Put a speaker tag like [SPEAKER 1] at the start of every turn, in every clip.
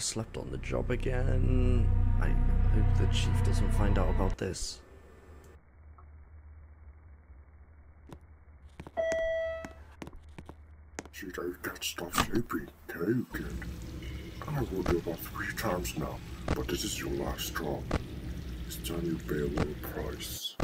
[SPEAKER 1] slept on the job again. I hope the chief doesn't find out about this.
[SPEAKER 2] You don't get stuff you've been taken. I warned you about three times now, but this is your last straw. It's time you pay a little price.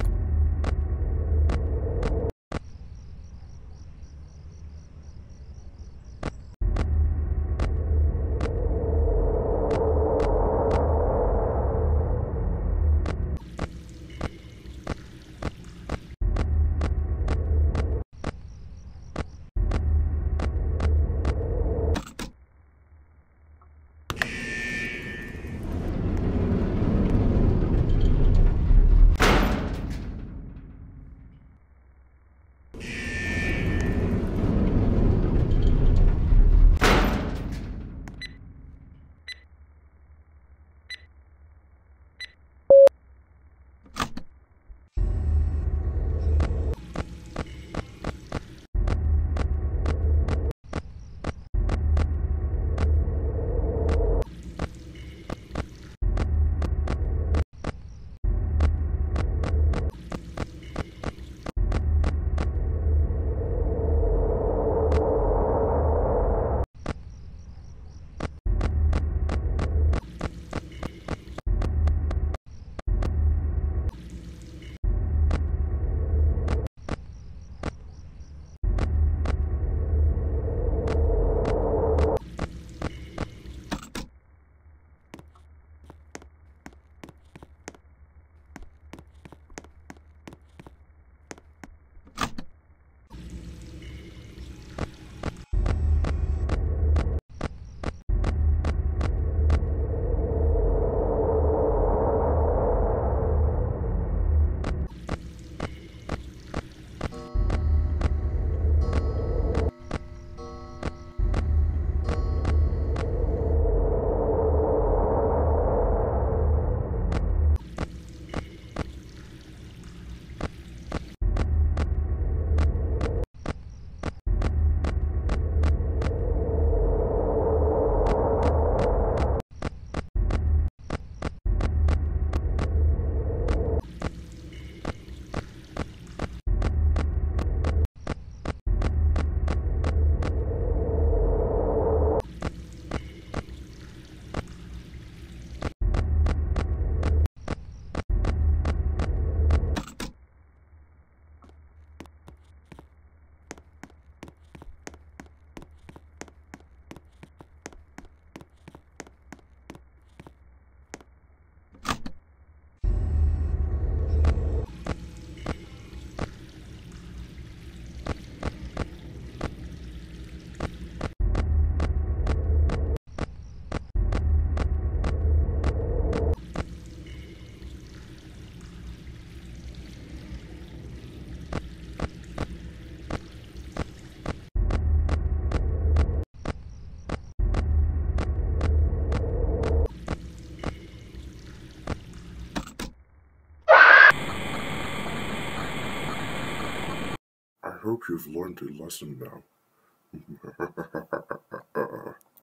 [SPEAKER 2] hope you've learned a lesson now.